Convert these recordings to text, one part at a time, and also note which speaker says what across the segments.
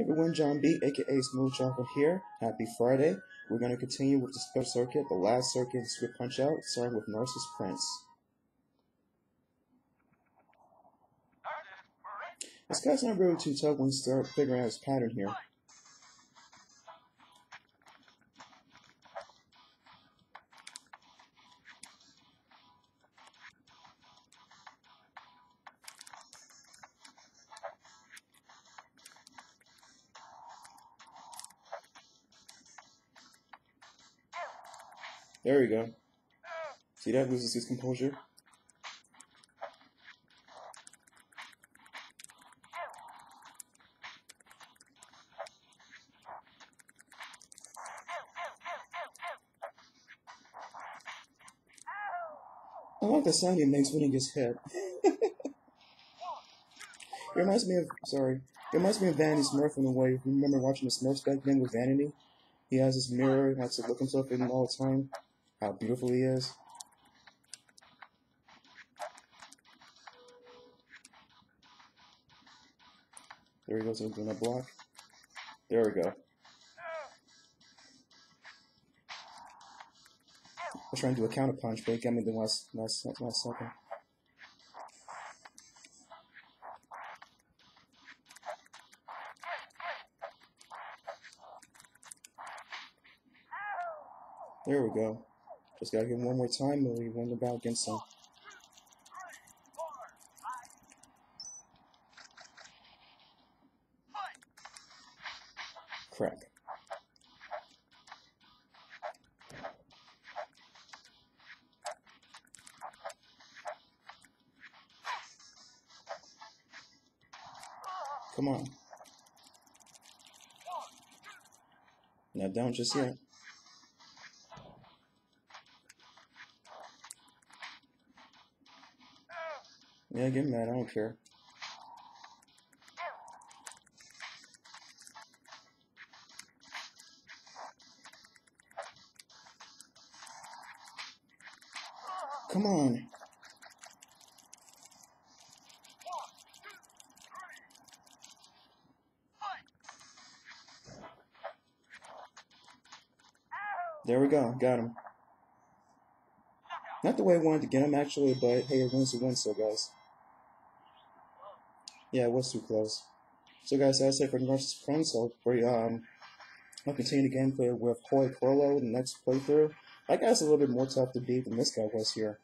Speaker 1: Hey everyone, John B, aka Smooth Chocolate here. Happy Friday. We're going to continue with the third circuit, the last circuit Swift Punch Out, starting with Narcissus Prince. This guy's not really too tough when you start figuring out his pattern here. There we go. See that loses his composure? I like the sound he makes when he gets hit. it reminds me of, sorry, it reminds me of Vanity Smurf in a way. Remember watching the Smurfs back then with Vanity, he has his mirror, he likes to look himself in all the time how beautiful he is. There he goes into a block. There we go. I was trying to do a counter punch, but he got me the last, last, last second. There we go. Just gotta get one more time and we win the battle against him. Crack. Come on. Not down just yet. Yeah, get mad. I don't care. Come on. There we go. Got him. Not the way I wanted to get him, actually, but hey, it wins a win, so guys. Yeah, it was too close. So guys, that's it for Narcissus Prince. I'll, um, I'll continue the gameplay with Hoy Quarlow the next playthrough. That guy's a little bit more tough to beat than this guy was here.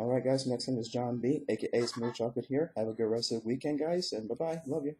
Speaker 1: Alright guys, next time is John B, aka Smooth Chocolate here. Have a good rest of the weekend guys, and bye-bye. Love you.